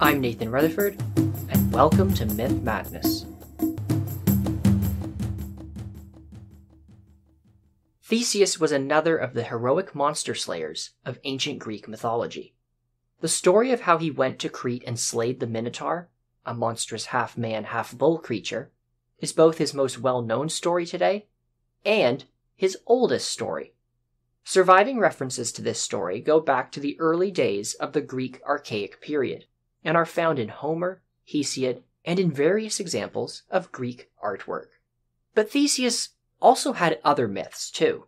I'm Nathan Rutherford, and welcome to Myth Madness. Theseus was another of the heroic monster slayers of ancient Greek mythology. The story of how he went to Crete and slayed the Minotaur, a monstrous half man, half bull creature, is both his most well known story today and his oldest story. Surviving references to this story go back to the early days of the Greek Archaic period and are found in Homer, Hesiod, and in various examples of Greek artwork. But Theseus also had other myths too.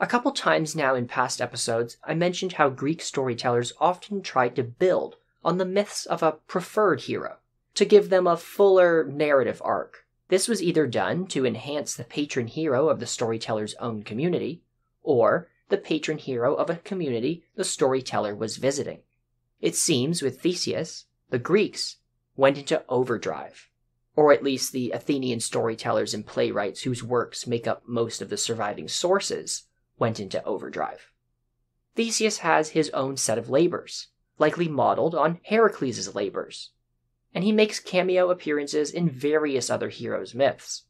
A couple times now in past episodes, I mentioned how Greek storytellers often tried to build on the myths of a preferred hero, to give them a fuller narrative arc. This was either done to enhance the patron hero of the storyteller's own community, or the patron hero of a community the storyteller was visiting. It seems with Theseus, the Greeks went into overdrive, or at least the Athenian storytellers and playwrights whose works make up most of the surviving sources went into overdrive. Theseus has his own set of labors, likely modeled on Heracles' labors, and he makes cameo appearances in various other heroes' myths.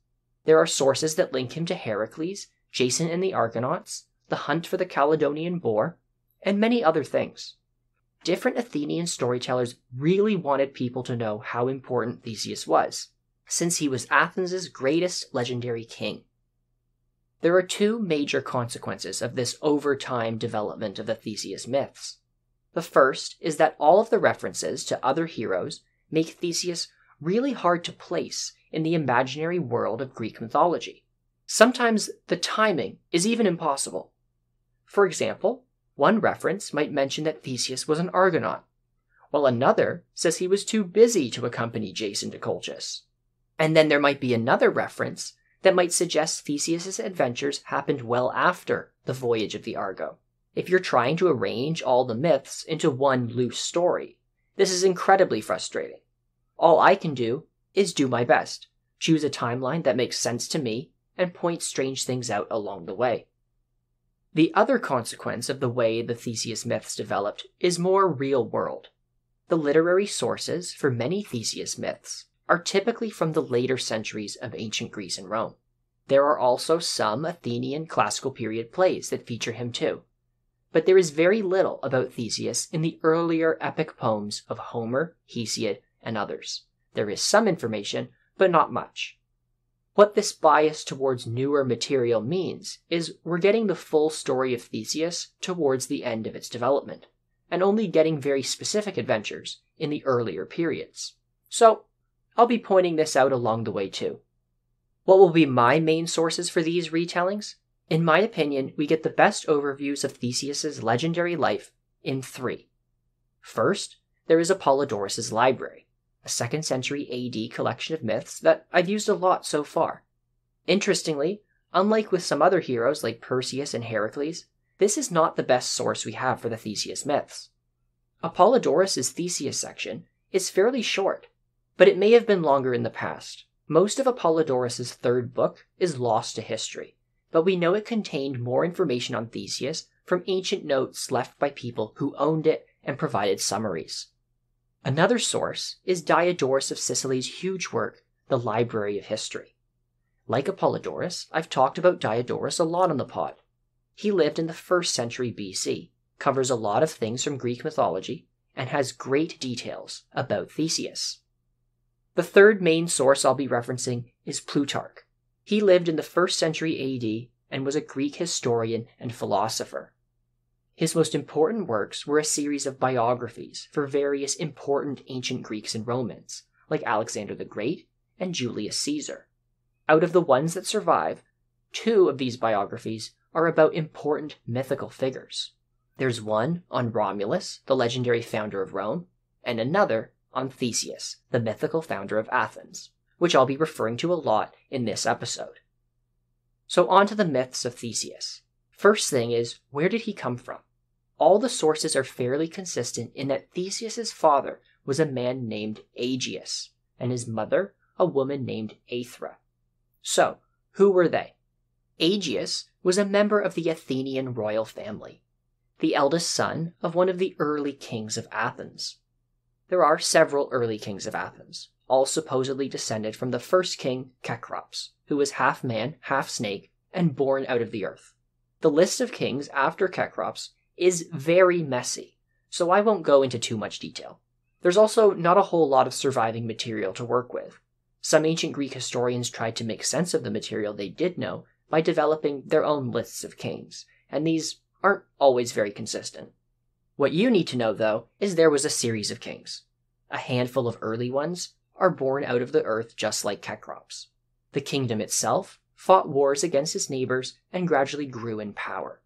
There are sources that link him to Heracles, Jason and the Argonauts, the hunt for the Caledonian boar, and many other things. Different Athenian storytellers really wanted people to know how important Theseus was, since he was Athens' greatest legendary king. There are two major consequences of this over time development of the Theseus myths. The first is that all of the references to other heroes make Theseus really hard to place in the imaginary world of Greek mythology. Sometimes the timing is even impossible. For example, one reference might mention that Theseus was an Argonaut, while another says he was too busy to accompany Jason to Colchis. And then there might be another reference that might suggest Theseus's adventures happened well after the voyage of the Argo. If you're trying to arrange all the myths into one loose story, this is incredibly frustrating. All I can do is do my best, choose a timeline that makes sense to me, and point strange things out along the way. The other consequence of the way the Theseus myths developed is more real world. The literary sources for many Theseus myths are typically from the later centuries of ancient Greece and Rome. There are also some Athenian classical period plays that feature him too. But there is very little about Theseus in the earlier epic poems of Homer, Hesiod, and others. There is some information, but not much. What this bias towards newer material means is we're getting the full story of Theseus towards the end of its development, and only getting very specific adventures in the earlier periods. So, I'll be pointing this out along the way too. What will be my main sources for these retellings? In my opinion, we get the best overviews of Theseus's legendary life in three. First, there is Apollodorus's library a 2nd century AD collection of myths that I've used a lot so far. Interestingly, unlike with some other heroes like Perseus and Heracles, this is not the best source we have for the Theseus myths. Apollodorus' Theseus section is fairly short, but it may have been longer in the past. Most of Apollodorus' third book is lost to history, but we know it contained more information on Theseus from ancient notes left by people who owned it and provided summaries. Another source is Diodorus of Sicily's huge work, The Library of History. Like Apollodorus, I've talked about Diodorus a lot on the pod. He lived in the 1st century BC, covers a lot of things from Greek mythology, and has great details about Theseus. The third main source I'll be referencing is Plutarch. He lived in the 1st century AD and was a Greek historian and philosopher. His most important works were a series of biographies for various important ancient Greeks and Romans, like Alexander the Great and Julius Caesar. Out of the ones that survive, two of these biographies are about important mythical figures. There's one on Romulus, the legendary founder of Rome, and another on Theseus, the mythical founder of Athens, which I'll be referring to a lot in this episode. So, on to the myths of Theseus. First thing is, where did he come from? All the sources are fairly consistent in that Theseus's father was a man named Aegeus, and his mother a woman named Aethra. So, who were they? Aegeus was a member of the Athenian royal family, the eldest son of one of the early kings of Athens. There are several early kings of Athens, all supposedly descended from the first king, Cecrops, who was half man, half snake, and born out of the earth. The list of kings after Cecrops is very messy, so I won't go into too much detail. There's also not a whole lot of surviving material to work with. Some ancient Greek historians tried to make sense of the material they did know by developing their own lists of kings, and these aren't always very consistent. What you need to know, though, is there was a series of kings. A handful of early ones are born out of the earth just like Cecrops. The kingdom itself fought wars against its neighbors and gradually grew in power.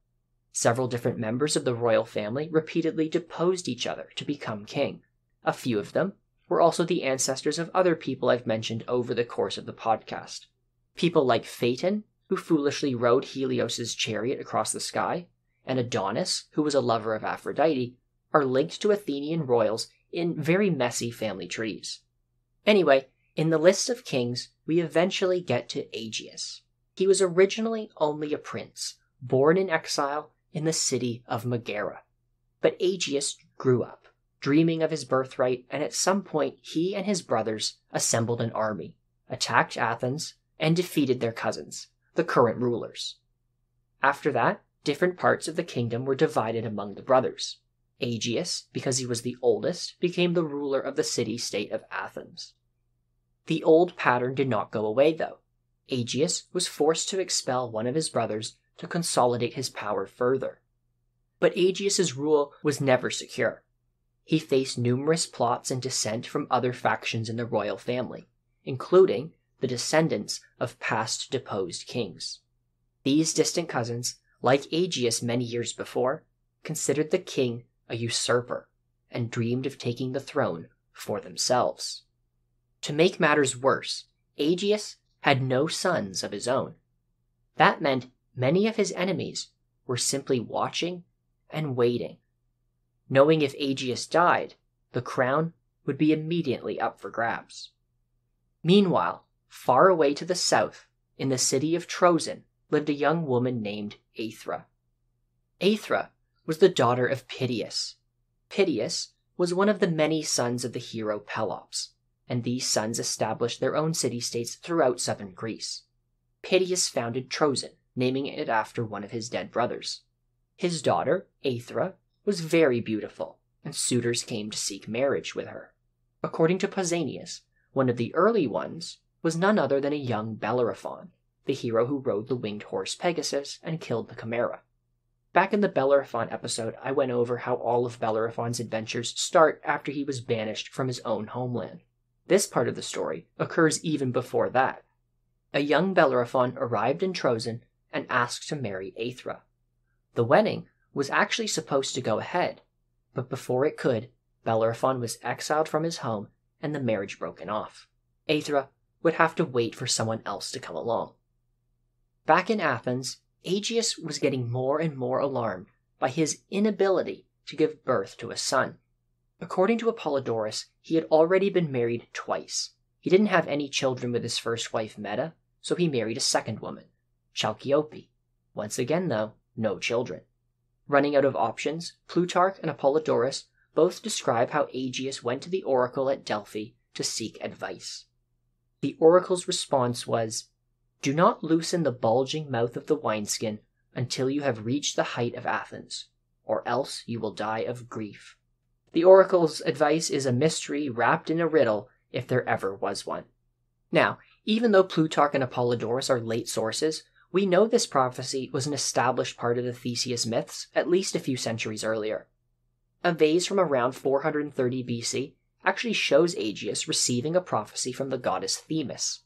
Several different members of the royal family repeatedly deposed each other to become king. A few of them were also the ancestors of other people I've mentioned over the course of the podcast. People like Phaeton, who foolishly rode Helios's chariot across the sky, and Adonis, who was a lover of Aphrodite, are linked to Athenian royals in very messy family trees. Anyway, in the list of kings, we eventually get to Aegeus. He was originally only a prince, born in exile in the city of Megara. But Aegeus grew up, dreaming of his birthright, and at some point he and his brothers assembled an army, attacked Athens, and defeated their cousins, the current rulers. After that, different parts of the kingdom were divided among the brothers. Aegeus, because he was the oldest, became the ruler of the city state of Athens. The old pattern did not go away, though. Aegeus was forced to expel one of his brothers to consolidate his power further. But Aegeus's rule was never secure. He faced numerous plots and dissent from other factions in the royal family, including the descendants of past deposed kings. These distant cousins, like Aegeus many years before, considered the king a usurper and dreamed of taking the throne for themselves. To make matters worse, Aegeus had no sons of his own. That meant many of his enemies were simply watching and waiting, knowing if Aegeus died, the crown would be immediately up for grabs. Meanwhile, far away to the south, in the city of Troezen, lived a young woman named Aethra. Aethra was the daughter of Pittheus. Pittheus was one of the many sons of the hero Pelops, and these sons established their own city states throughout southern Greece. Pittheus founded Troezen, naming it after one of his dead brothers. His daughter, Aethra, was very beautiful, and suitors came to seek marriage with her. According to Pausanias, one of the early ones was none other than a young Bellerophon, the hero who rode the winged horse Pegasus and killed the Chimera. Back in the Bellerophon episode, I went over how all of Bellerophon's adventures start after he was banished from his own homeland. This part of the story occurs even before that. A young Bellerophon arrived in Troezen and asked to marry Aethra. The wedding was actually supposed to go ahead, but before it could, Bellerophon was exiled from his home and the marriage broken off. Aethra would have to wait for someone else to come along. Back in Athens, Aegeus was getting more and more alarmed by his inability to give birth to a son. According to Apollodorus, he had already been married twice. He didn't have any children with his first wife Meta, so he married a second woman, Chalciope. Once again, though, no children. Running out of options, Plutarch and Apollodorus both describe how Aegeus went to the oracle at Delphi to seek advice. The oracle's response was Do not loosen the bulging mouth of the wineskin until you have reached the height of Athens, or else you will die of grief. The oracle's advice is a mystery wrapped in a riddle if there ever was one. Now, even though Plutarch and Apollodorus are late sources, we know this prophecy was an established part of the Theseus myths at least a few centuries earlier. A vase from around 430 BC actually shows Aegeus receiving a prophecy from the goddess Themis.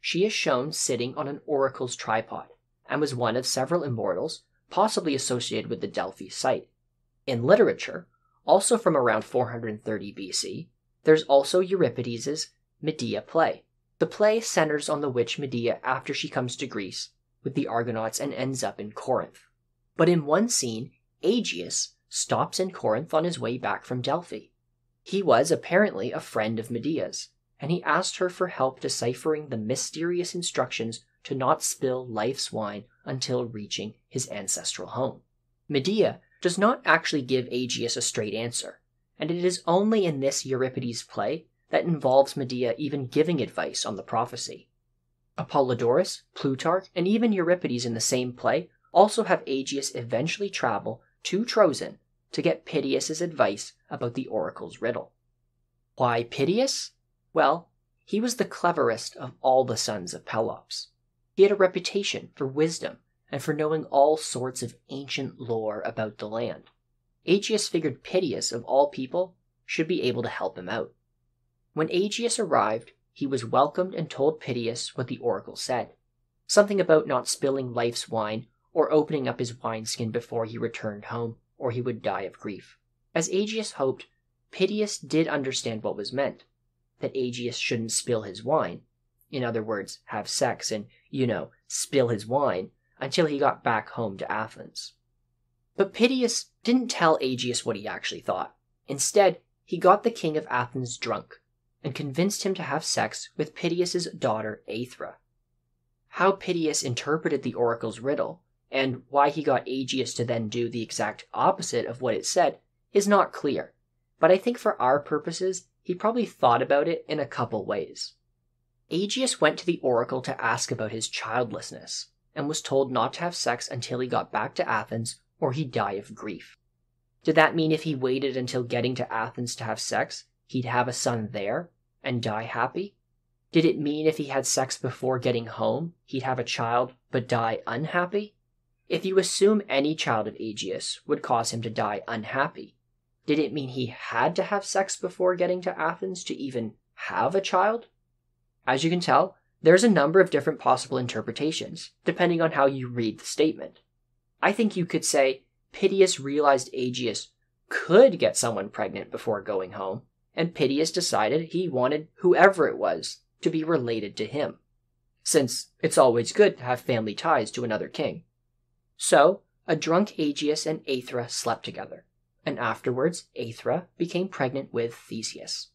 She is shown sitting on an oracle's tripod and was one of several immortals possibly associated with the Delphi site. In literature, also from around 430 BC, there's also Euripides' Medea play. The play centers on the witch Medea after she comes to Greece with the Argonauts and ends up in Corinth. But in one scene, Aegeus stops in Corinth on his way back from Delphi. He was apparently a friend of Medea's, and he asked her for help deciphering the mysterious instructions to not spill life's wine until reaching his ancestral home. Medea does not actually give Aegeus a straight answer, and it is only in this Euripides play that involves Medea even giving advice on the prophecy. Apollodorus, Plutarch, and even Euripides in the same play also have Aegeus eventually travel to Troezen to get Pittheus's advice about the oracle's riddle. Why Pittheus? Well, he was the cleverest of all the sons of Pelops. He had a reputation for wisdom and for knowing all sorts of ancient lore about the land. Aegeus figured Pittheus, of all people, should be able to help him out. When Aegeus arrived, he was welcomed and told Pittheus what the oracle said. Something about not spilling life's wine or opening up his wineskin before he returned home, or he would die of grief. As Aegeus hoped, Pittheus did understand what was meant that Aegeus shouldn't spill his wine. In other words, have sex and, you know, spill his wine until he got back home to Athens. But Pittheus didn't tell Aegeus what he actually thought. Instead, he got the king of Athens drunk and convinced him to have sex with Pittheus's daughter Aethra. How Pittheus interpreted the oracle's riddle and why he got Aegeus to then do the exact opposite of what it said is not clear, but I think for our purposes, he probably thought about it in a couple ways. Aegeus went to the oracle to ask about his childlessness, and was told not to have sex until he got back to Athens or he'd die of grief. Did that mean if he waited until getting to Athens to have sex, he'd have a son there and die happy? Did it mean if he had sex before getting home, he'd have a child but die unhappy? If you assume any child of Aegeus would cause him to die unhappy, did it mean he had to have sex before getting to Athens to even have a child? As you can tell, there's a number of different possible interpretations, depending on how you read the statement. I think you could say Pittheus realized Aegeus could get someone pregnant before going home, and Pittheus decided he wanted whoever it was to be related to him, since it's always good to have family ties to another king. So, a drunk Aegeus and Aethra slept together, and afterwards Aethra became pregnant with Theseus.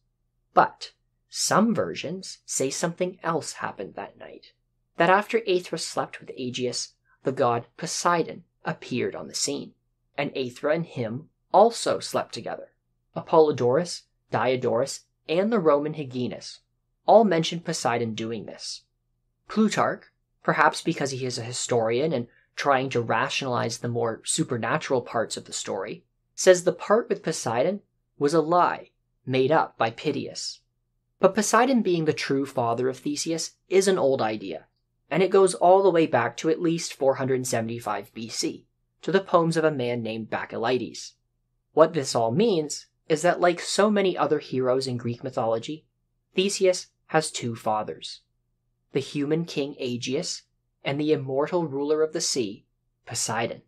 But some versions say something else happened that night. That after Aethra slept with Aegeus, the god Poseidon appeared on the scene, and Aethra and him also slept together. Apollodorus, Diodorus, and the Roman Hyginus all mention Poseidon doing this. Plutarch, perhaps because he is a historian and trying to rationalize the more supernatural parts of the story, says the part with Poseidon was a lie made up by Pittheus. But Poseidon being the true father of Theseus is an old idea, and it goes all the way back to at least 475 BC, to the poems of a man named Bacchylides. What this all means is that, like so many other heroes in Greek mythology, Theseus has two fathers the human king Aegeus and the immortal ruler of the sea, Poseidon.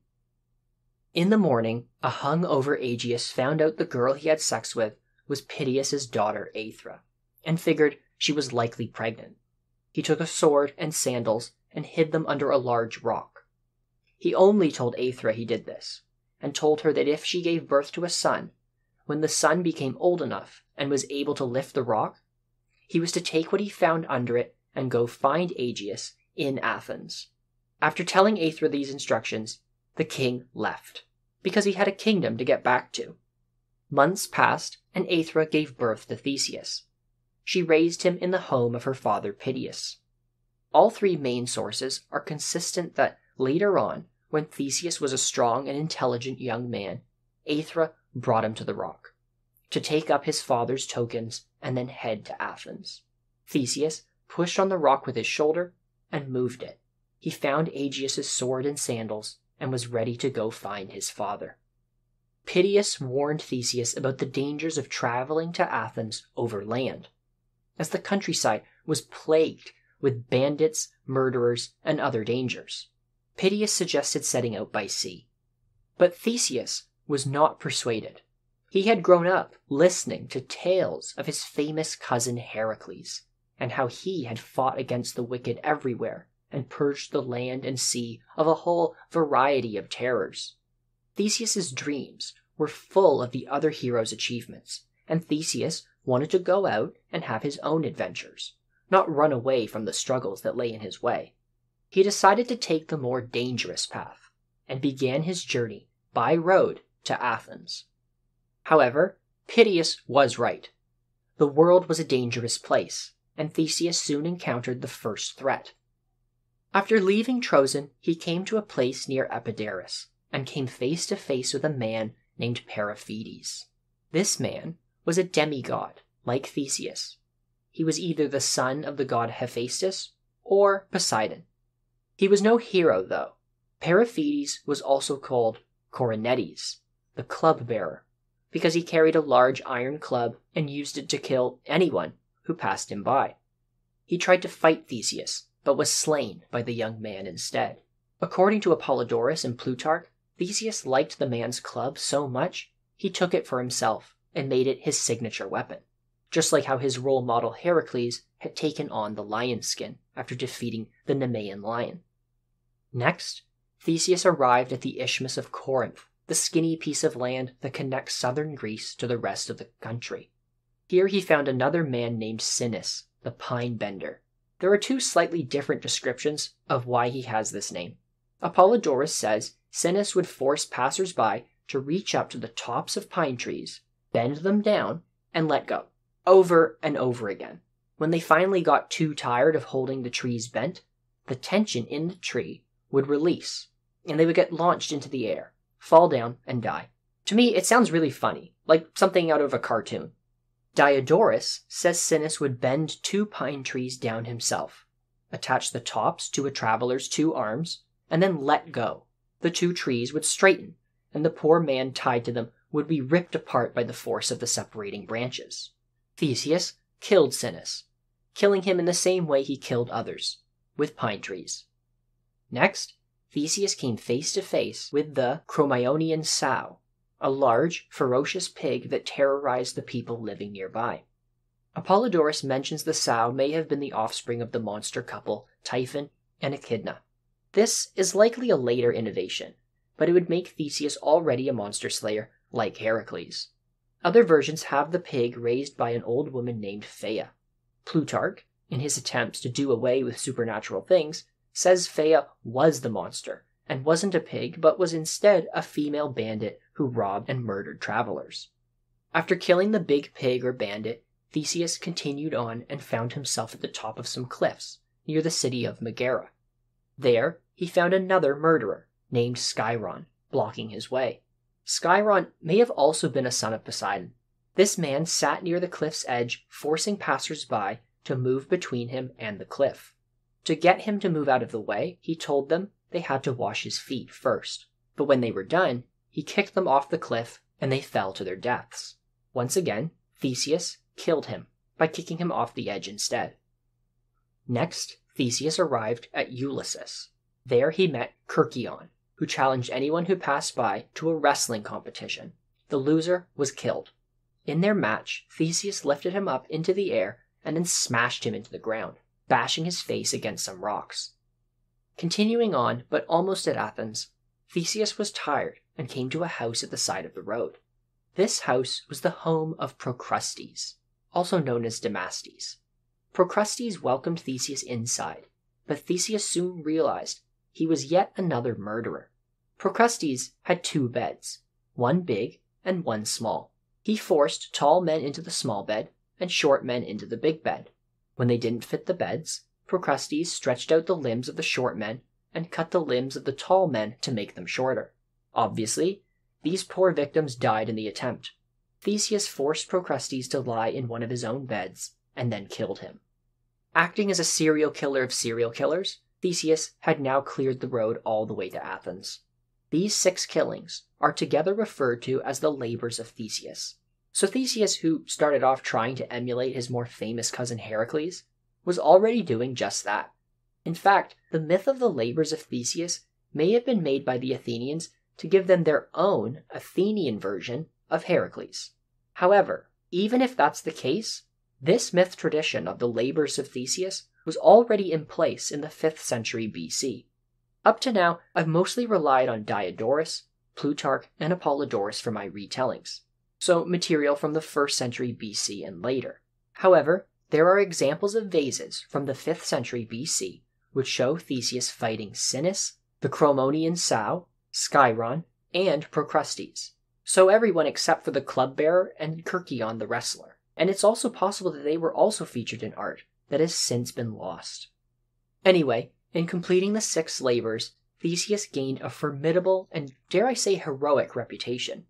In the morning, a hung-over Aegeus found out the girl he had sex with was Pittheus's daughter Aethra, and figured she was likely pregnant. He took a sword and sandals and hid them under a large rock. He only told Aethra he did this, and told her that if she gave birth to a son, when the son became old enough and was able to lift the rock, he was to take what he found under it and go find Aegeus in Athens. After telling Aethra these instructions, the king left, because he had a kingdom to get back to. Months passed, and Aethra gave birth to Theseus. She raised him in the home of her father Pittheus. All three main sources are consistent that later on, when Theseus was a strong and intelligent young man, Aethra brought him to the rock, to take up his father's tokens and then head to Athens. Theseus pushed on the rock with his shoulder and moved it. He found Aegeus's sword and sandals and was ready to go find his father. Pittheus warned Theseus about the dangers of traveling to Athens over land, as the countryside was plagued with bandits, murderers, and other dangers. Pittheus suggested setting out by sea. But Theseus was not persuaded. He had grown up listening to tales of his famous cousin Heracles, and how he had fought against the wicked everywhere and purged the land and sea of a whole variety of terrors. Theseus's dreams were full of the other hero's achievements, and Theseus wanted to go out and have his own adventures, not run away from the struggles that lay in his way. He decided to take the more dangerous path and began his journey by road to Athens. However, Pittheus was right. The world was a dangerous place, and Theseus soon encountered the first threat. After leaving Troezen, he came to a place near Epidaurus, and came face to face with a man named Periphetes. This man was a demigod, like Theseus. He was either the son of the god Hephaestus or Poseidon. He was no hero, though. Periphetes was also called Corynetes, the club bearer, because he carried a large iron club and used it to kill anyone who passed him by. He tried to fight Theseus, but was slain by the young man instead. According to Apollodorus and Plutarch, Theseus liked the man's club so much he took it for himself and made it his signature weapon, just like how his role model Heracles had taken on the lion skin after defeating the Nemean lion. Next, Theseus arrived at the Isthmus of Corinth, the skinny piece of land that connects southern Greece to the rest of the country. Here he found another man named Sinis, the pine bender. There are two slightly different descriptions of why he has this name. Apollodorus says Sinis would force passers-by to reach up to the tops of pine trees, bend them down, and let go, over and over again. When they finally got too tired of holding the trees bent, the tension in the tree would release, and they would get launched into the air, fall down, and die. To me, it sounds really funny, like something out of a cartoon. Diodorus says Sinis would bend two pine trees down himself, attach the tops to a traveler's two arms, and then let go the two trees would straighten, and the poor man tied to them would be ripped apart by the force of the separating branches. Theseus killed Sinis, killing him in the same way he killed others, with pine trees. Next, Theseus came face to face with the Crommyonian sow, a large, ferocious pig that terrorized the people living nearby. Apollodorus mentions the sow may have been the offspring of the monster couple Typhon and Echidna. This is likely a later innovation, but it would make Theseus already a monster slayer like Heracles. Other versions have the pig raised by an old woman named Phaia. Plutarch, in his attempts to do away with supernatural things, says Phaia was the monster and wasn't a pig but was instead a female bandit who robbed and murdered travelers. After killing the big pig or bandit, Theseus continued on and found himself at the top of some cliffs near the city of Megara. There, he found another murderer, named Scyron, blocking his way. Scyron may have also been a son of Poseidon. This man sat near the cliff's edge, forcing passers-by to move between him and the cliff. To get him to move out of the way, he told them they had to wash his feet first. But when they were done, he kicked them off the cliff and they fell to their deaths. Once again, Theseus killed him by kicking him off the edge instead. Next, Theseus arrived at Eleusis. there he met Cercyon, who challenged anyone who passed by to a wrestling competition. The loser was killed. In their match, Theseus lifted him up into the air and then smashed him into the ground, bashing his face against some rocks. Continuing on, but almost at Athens, Theseus was tired and came to a house at the side of the road. This house was the home of Procrustes, also known as Damastes. Procrustes welcomed Theseus inside, but Theseus soon realized he was yet another murderer. Procrustes had two beds, one big and one small. He forced tall men into the small bed and short men into the big bed. When they didn't fit the beds, Procrustes stretched out the limbs of the short men and cut the limbs of the tall men to make them shorter. Obviously, these poor victims died in the attempt. Theseus forced Procrustes to lie in one of his own beds and then killed him. Acting as a serial killer of serial killers, Theseus had now cleared the road all the way to Athens. These six killings are together referred to as the labors of Theseus. So Theseus, who started off trying to emulate his more famous cousin Heracles, was already doing just that. In fact, the myth of the labors of Theseus may have been made by the Athenians to give them their own Athenian version of Heracles. However, even if that's the case, this myth tradition of the labors of Theseus was already in place in the 5th century BC. Up to now, I've mostly relied on Diodorus, Plutarch, and Apollodorus for my retellings, so material from the 1st century BC and later. However, there are examples of vases from the 5th century BC which show Theseus fighting Sinis, the Crommyonian sow, Scyron, and Procrustes. So everyone except for the club bearer and Cercyon the wrestler. And it's also possible that they were also featured in art that has since been lost. Anyway, in completing the six labors, Theseus gained a formidable and, dare I say, heroic reputation.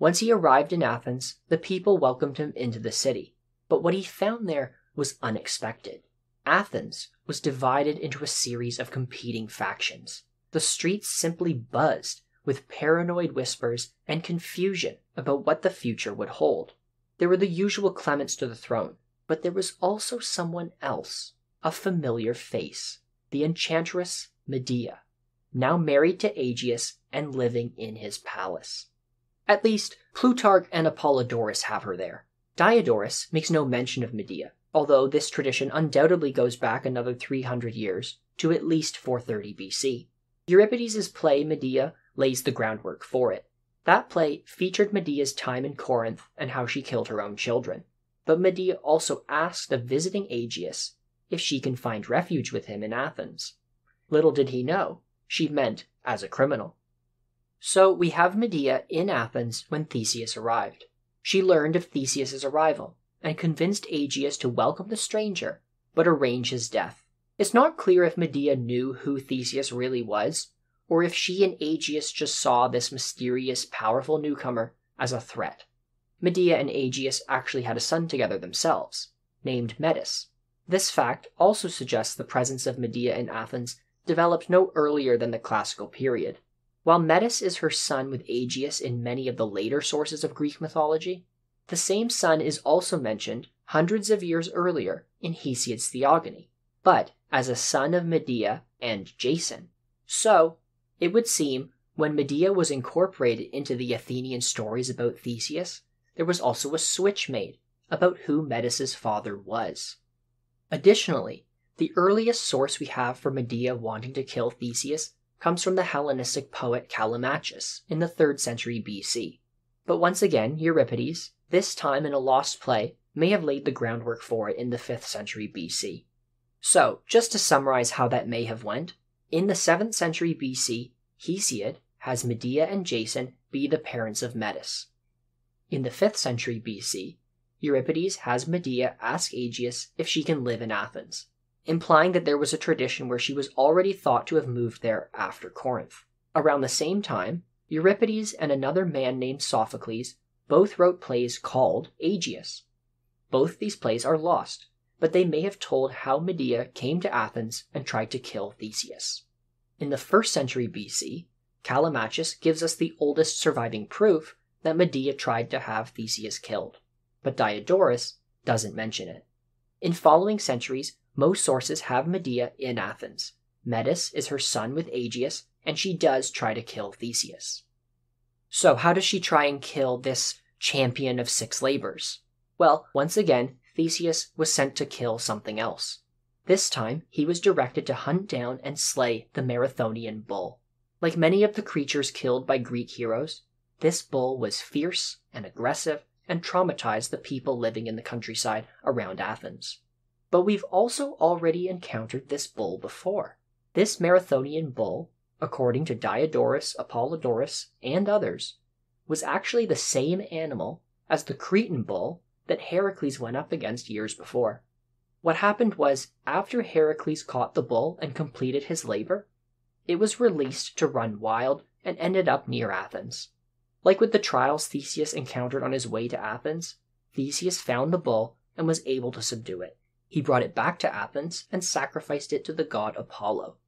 Once he arrived in Athens, the people welcomed him into the city. But what he found there was unexpected. Athens was divided into a series of competing factions. The streets simply buzzed with paranoid whispers and confusion about what the future would hold. There were the usual claimants to the throne, but there was also someone else, a familiar face, the enchantress Medea, now married to Aegeus and living in his palace. At least, Plutarch and Apollodorus have her there. Diodorus makes no mention of Medea, although this tradition undoubtedly goes back another 300 years to at least 430 BC. Euripides' play Medea lays the groundwork for it. That play featured Medea's time in Corinth and how she killed her own children. But Medea also asks the visiting Aegeus if she can find refuge with him in Athens. Little did he know, she meant as a criminal. So we have Medea in Athens when Theseus arrived. She learned of Theseus's arrival and convinced Aegeus to welcome the stranger, but arrange his death. It's not clear if Medea knew who Theseus really was, or if she and Aegeus just saw this mysterious, powerful newcomer as a threat. Medea and Aegeus actually had a son together themselves, named Metis. This fact also suggests the presence of Medea in Athens developed no earlier than the classical period. While Metis is her son with Aegeus in many of the later sources of Greek mythology, the same son is also mentioned hundreds of years earlier in Hesiod's Theogony, but as a son of Medea and Jason. So, it would seem when Medea was incorporated into the Athenian stories about Theseus, there was also a switch made about who Metis's father was. Additionally, the earliest source we have for Medea wanting to kill Theseus comes from the Hellenistic poet Callimachus in the 3rd century BC. But once again, Euripides, this time in a lost play, may have laid the groundwork for it in the 5th century BC. So, just to summarize how that may have went, in the 7th century BC, Hesiod has Medea and Jason be the parents of Metis. In the 5th century BC, Euripides has Medea ask Aegeus if she can live in Athens, implying that there was a tradition where she was already thought to have moved there after Corinth. Around the same time, Euripides and another man named Sophocles both wrote plays called Aegeus. Both these plays are lost, but they may have told how Medea came to Athens and tried to kill Theseus. In the first century BC, Callimachus gives us the oldest surviving proof that Medea tried to have Theseus killed but Diodorus doesn't mention it. In following centuries, most sources have Medea in Athens. Metis is her son with Aegeus, and she does try to kill Theseus. So, how does she try and kill this champion of six labors? Well, once again, Theseus was sent to kill something else. This time, he was directed to hunt down and slay the Marathonian bull. Like many of the creatures killed by Greek heroes, this bull was fierce and aggressive and traumatized the people living in the countryside around Athens. But we've also already encountered this bull before. This Marathonian bull, according to Diodorus, Apollodorus, and others, was actually the same animal as the Cretan bull that Heracles went up against years before. What happened was, after Heracles caught the bull and completed his labor, it was released to run wild and ended up near Athens. Like with the trials Theseus encountered on his way to Athens, Theseus found the bull and was able to subdue it. He brought it back to Athens and sacrificed it to the god Apollo.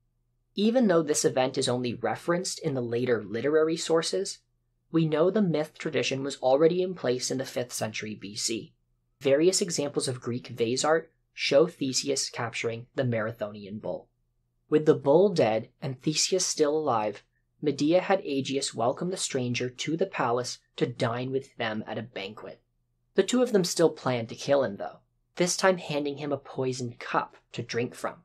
Even though this event is only referenced in the later literary sources, we know the myth tradition was already in place in the 5th century BC. Various examples of Greek vase art show Theseus capturing the Marathonian bull. With the bull dead and Theseus still alive, Medea had Aegeus welcome the stranger to the palace to dine with them at a banquet. The two of them still planned to kill him, though, this time handing him a poisoned cup to drink from.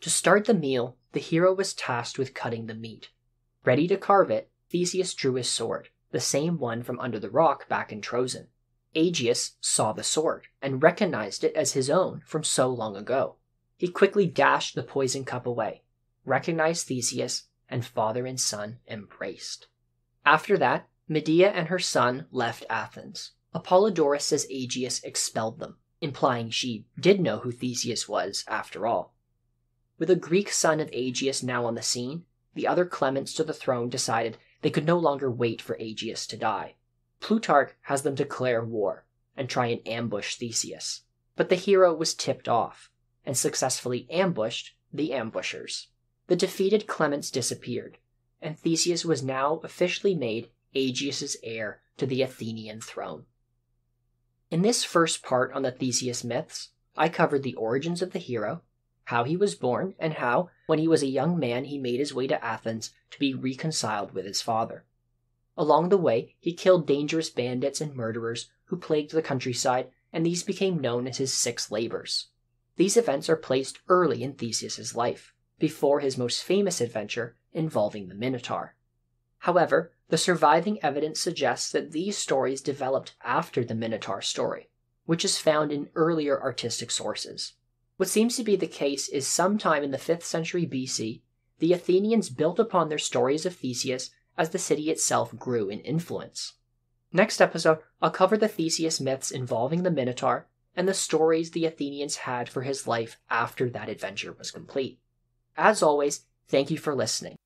To start the meal, the hero was tasked with cutting the meat. Ready to carve it, Theseus drew his sword, the same one from under the rock back in Troezen. Aegeus saw the sword and recognized it as his own from so long ago. He quickly dashed the poison cup away, recognized Theseus, and father and son embraced. After that, Medea and her son left Athens. Apollodorus says Aegeus expelled them, implying she did know who Theseus was after all. With a Greek son of Aegeus now on the scene, the other claimants to the throne decided they could no longer wait for Aegeus to die. Plutarch has them declare war and try and ambush Theseus. But the hero was tipped off and successfully ambushed the ambushers. The defeated claimants disappeared, and Theseus was now officially made Aegeus's heir to the Athenian throne. In this first part on the Theseus myths, I covered the origins of the hero, how he was born, and how, when he was a young man, he made his way to Athens to be reconciled with his father. Along the way, he killed dangerous bandits and murderers who plagued the countryside, and these became known as his six labors. These events are placed early in Theseus's life, before his most famous adventure involving the Minotaur. However, the surviving evidence suggests that these stories developed after the Minotaur story, which is found in earlier artistic sources. What seems to be the case is sometime in the 5th century BC, the Athenians built upon their stories of Theseus as the city itself grew in influence. Next episode, I'll cover the Theseus myths involving the Minotaur and the stories the Athenians had for his life after that adventure was complete. As always, thank you for listening.